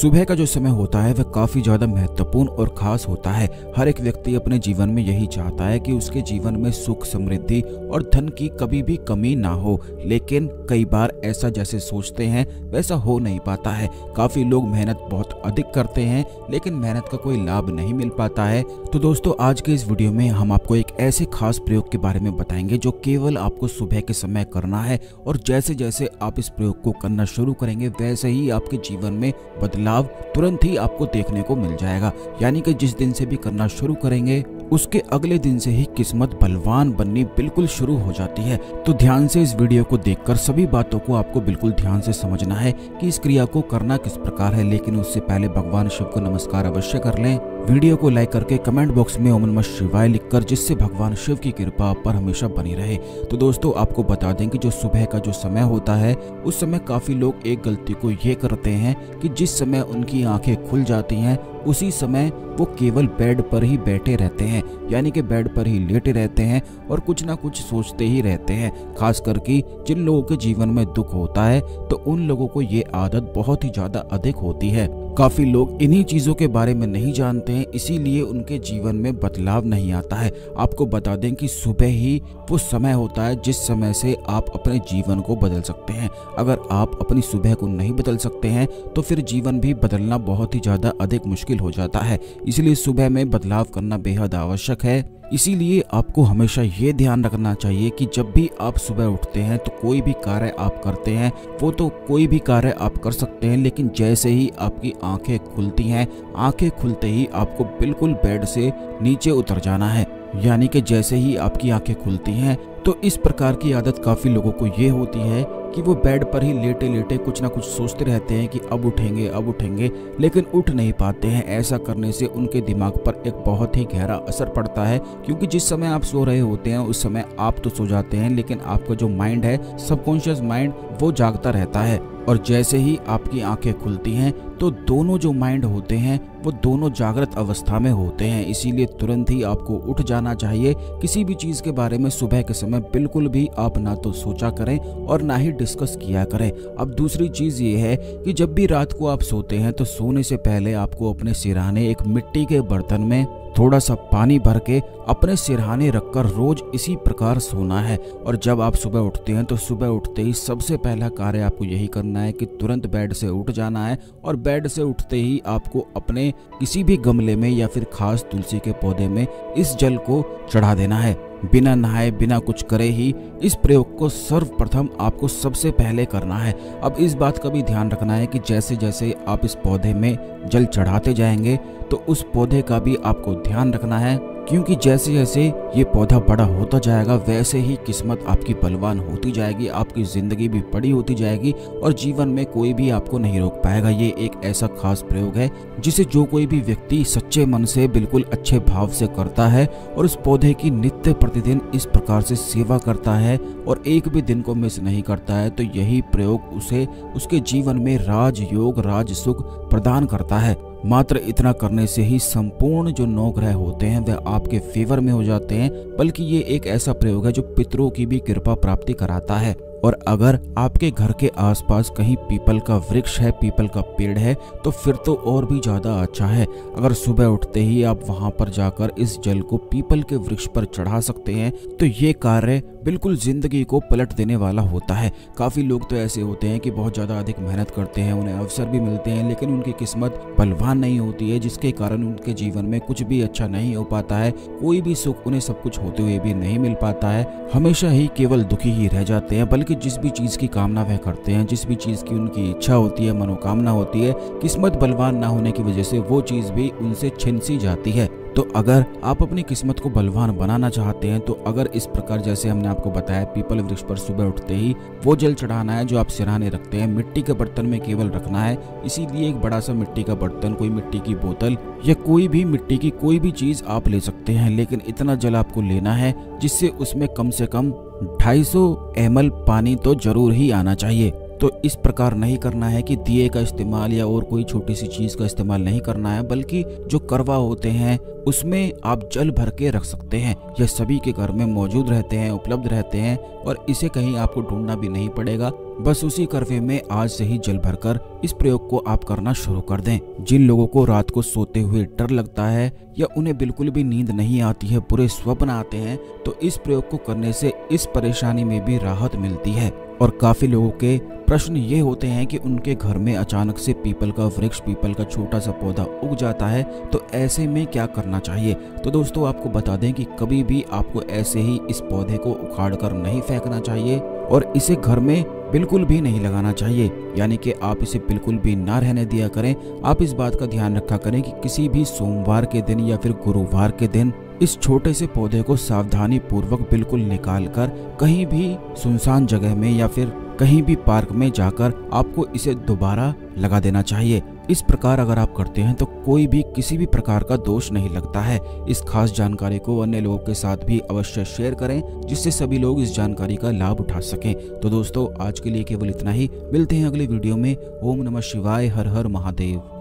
सुबह का जो समय होता है, वह काफ़ी ज़्यादा महत्वपूर्ण और खास होता है। हर एक व्यक्ति अपने जीवन में यही चाहता है कि उसके जीवन में सुख, समृद्धि और धन की कभी भी कमी ना हो। लेकिन कई बार ऐसा जैसे सोचते हैं, वैसा हो नहीं पाता है। काफ़ी लोग मेहनत बहुत अधिक करते हैं, लेकिन मेहनत का कोई लाभ नहीं मिल पाता है। तो दोस्तों, आज के इस वीडियो में हम आपको एक ऐसे खास प्रयोग के बारे में बताएँगे, जो केवल आपको सुबह के समय करना है। और जैसे जैसे आप इस प्रयोग को करना शुरू करेंगे, वैसे ही आपके जीवन में बदलाव बदलाव तुरंत ही आपको देखने को मिल जाएगा। यानी कि जिस दिन से भी करना शुरू करेंगे उसके अगले दिन से ही किस्मत बलवान बननी बिल्कुल शुरू हो जाती है। तो ध्यान से इस वीडियो को देखकर सभी बातों को आपको बिल्कुल ध्यान से समझना है कि इस क्रिया को करना किस प्रकार है, लेकिन उससे पहले भगवान शिव को नमस्कार अवश्य कर लें। वीडियो को लाइक करके कमेंट बॉक्स में ओम नमः शिवाय लिखकर, जिससे भगवान शिव की कृपा आप पर हमेशा बनी रहे। तो दोस्तों, आपको बता दें कि जो सुबह का जो समय होता है, उस समय काफ़ी लोग एक गलती को ये करते हैं कि जिस समय उनकी आँखें खुल जाती हैं उसी समय वो केवल बेड पर ही बैठे रहते हैं, यानी कि बेड पर ही लेटे रहते हैं और कुछ ना कुछ सोचते ही रहते हैं। खास करके जिन लोगों के जीवन में दुख होता है तो उन लोगों को ये आदत बहुत ही ज़्यादा अधिक होती है। काफ़ी लोग इन्हीं चीज़ों के बारे में नहीं जानते हैं, इसीलिए उनके जीवन में बदलाव नहीं आता है। आपको बता दें कि सुबह ही वो समय होता है जिस समय से आप अपने जीवन को बदल सकते हैं। अगर आप अपनी सुबह को नहीं बदल सकते हैं तो फिर जीवन भी बदलना बहुत ही ज़्यादा अधिक मुश्किल हो जाता है। इसलिए सुबह में बदलाव करना बेहद आवश्यक है। इसीलिए आपको हमेशा ये ध्यान रखना चाहिए कि जब भी आप सुबह उठते हैं तो कोई भी कार्य आप करते हैं, वो तो कोई भी कार्य आप कर सकते हैं, लेकिन जैसे ही आपकी आँखें खुलती हैं, आँखें खुलते ही आपको बिल्कुल बेड से नीचे उतर जाना है। यानी कि जैसे ही आपकी आँखें खुलती हैं तो इस प्रकार की आदत काफ़ी लोगों को ये होती है कि वो बेड पर ही लेटे लेटे कुछ ना कुछ सोचते रहते हैं कि अब उठेंगे अब उठेंगे, लेकिन उठ नहीं पाते हैं। ऐसा करने से उनके दिमाग पर एक बहुत ही गहरा असर पड़ता है, क्योंकि जिस समय आप सो रहे होते हैं, उस समय आप तो सो जाते हैं, लेकिन आपका जो माइंड है सबकॉन्शियस माइंड वो जागता रहता है। और जैसे ही आपकी आँखें खुलती हैं तो दोनों जो माइंड होते हैं, वो दोनों जागृत अवस्था में होते हैं। इसीलिए तुरंत ही आपको उठ जाना चाहिए। किसी भी चीज़ के बारे में सुबह के समय बिल्कुल भी आप ना तो सोचा करें और ना ही डिस्कस किया करें। अब दूसरी चीज़ ये है कि जब भी रात को आप सोते हैं तो सोने से पहले आपको अपने सिराने एक मिट्टी के बर्तन में थोड़ा सा पानी भर के अपने सिरहाने रखकर रोज इसी प्रकार सोना है। और जब आप सुबह उठते हैं तो सुबह उठते ही सबसे पहला कार्य आपको यही करना है कि तुरंत बेड से उठ जाना है और बेड से उठते ही आपको अपने किसी भी गमले में या फिर खास तुलसी के पौधे में इस जल को चढ़ा देना है। बिना नहाए, बिना कुछ करे ही इस प्रयोग को सर्वप्रथम आपको सबसे पहले करना है। अब इस बात का भी ध्यान रखना है कि जैसे जैसे आप इस पौधे में जल चढ़ाते जाएँगे तो उस पौधे का भी आपको ध्यान रखना है। क्योंकि जैसे जैसे ये पौधा बड़ा होता जाएगा, वैसे ही किस्मत आपकी बलवान होती जाएगी, आपकी ज़िंदगी भी बड़ी होती जाएगी और जीवन में कोई भी आपको नहीं रोक पाएगा। ये एक ऐसा खास प्रयोग है जिसे जो कोई भी व्यक्ति सच्चे मन से बिल्कुल अच्छे भाव से करता है और उस पौधे की नित्य प्रतिदिन इस प्रकार से सेवा करता है और एक भी दिन को मिस नहीं करता है तो यही प्रयोग उसे, उसके जीवन में राजयोग राज सुख प्रदान करता है। मात्र इतना करने से ही संपूर्ण जो नौ ग्रह होते हैं, वह आपके फेवर में हो जाते हैं, बल्कि ये एक ऐसा प्रयोग है जो पितरों की भी कृपा प्राप्ति कराता है। और अगर आपके घर के आसपास कहीं पीपल का वृक्ष है, पीपल का पेड़ है तो फिर तो और भी ज़्यादा अच्छा है। अगर सुबह उठते ही आप वहाँ पर जाकर इस जल को पीपल के वृक्ष पर चढ़ा सकते हैं तो ये कार्य बिल्कुल ज़िंदगी को पलट देने वाला होता है। काफ़ी लोग तो ऐसे होते हैं कि बहुत ज़्यादा अधिक मेहनत करते हैं, उन्हें अवसर भी मिलते हैं, लेकिन उनकी किस्मत बलवान नहीं होती है, जिसके कारण उनके जीवन में कुछ भी अच्छा नहीं हो पाता है, कोई भी सुख, उन्हें सब कुछ होते हुए भी नहीं मिल पाता है। हमेशा ही केवल दुखी ही रह जाते हैं, बल्कि जिस भी चीज़ की कामना वह करते हैं, जिस भी चीज़ की उनकी इच्छा होती है, मनोकामना होती है, किस्मत बलवान ना होने की वजह से वो चीज़ भी उनसे छिन सी जाती है। तो अगर आप अपनी किस्मत को बलवान बनाना चाहते हैं तो अगर इस प्रकार जैसे हमने आपको बताया, पीपल वृक्ष पर सुबह उठते ही वो जल चढ़ाना है जो आप सिराने रखते हैं, मिट्टी के बर्तन में केवल रखना है, इसीलिए एक बड़ा सा मिट्टी का बर्तन, कोई मिट्टी की बोतल या कोई भी मिट्टी की कोई भी चीज़ आप ले सकते हैं, लेकिन इतना जल आपको लेना है जिससे उसमें कम से कम 250 एम पानी तो ज़रूर ही आना चाहिए। तो इस प्रकार नहीं करना है कि दिए का इस्तेमाल या और कोई छोटी सी चीज़ का इस्तेमाल नहीं करना है, बल्कि जो करवा होते हैं, उसमें आप जल भर के रख सकते हैं। यह सभी के घर में मौजूद रहते हैं, उपलब्ध रहते हैं, और इसे कहीं आपको ढूंढना भी नहीं पड़ेगा। बस उसी करवे में आज से ही जल भरकर इस प्रयोग को आप करना शुरू कर दें। जिन लोगों को रात को सोते हुए डर लगता है या उन्हें बिल्कुल भी नींद नहीं आती है, बुरे स्वप्न आते हैं तो इस प्रयोग को करने से इस परेशानी में भी राहत मिलती है। और काफ़ी लोगों के प्रश्न ये होते हैं कि उनके घर में अचानक से पीपल का वृक्ष, पीपल का छोटा सा पौधा उग जाता है तो ऐसे में क्या करना चाहिए? तो दोस्तों, आपको बता दें कि कभी भी आपको ऐसे ही इस पौधे को उखाड़ कर नहीं फेंकना चाहिए। और इसे घर में बिल्कुल भी नहीं लगाना चाहिए। यानी कि आप इसे बिल्कुल भी ना रहने दिया करें। आप इस बात का ध्यान रखा करें कि किसी भी सोमवार के दिन या फिर गुरुवार के दिन इस छोटे से पौधे को सावधानी पूर्वक बिल्कुल निकाल कर कहीं भी सुनसान जगह में या फिर कहीं भी पार्क में जाकर आपको इसे दोबारा लगा देना चाहिए। इस प्रकार अगर आप करते हैं तो कोई भी किसी भी प्रकार का दोष नहीं लगता है। इस खास जानकारी को अन्य लोगों के साथ भी अवश्य शेयर करें, जिससे सभी लोग इस जानकारी का लाभ उठा सकें। तो दोस्तों, आज के लिए केवल इतना ही। मिलते हैं अगले वीडियो में। ओम नमः शिवाय, हर हर महादेव।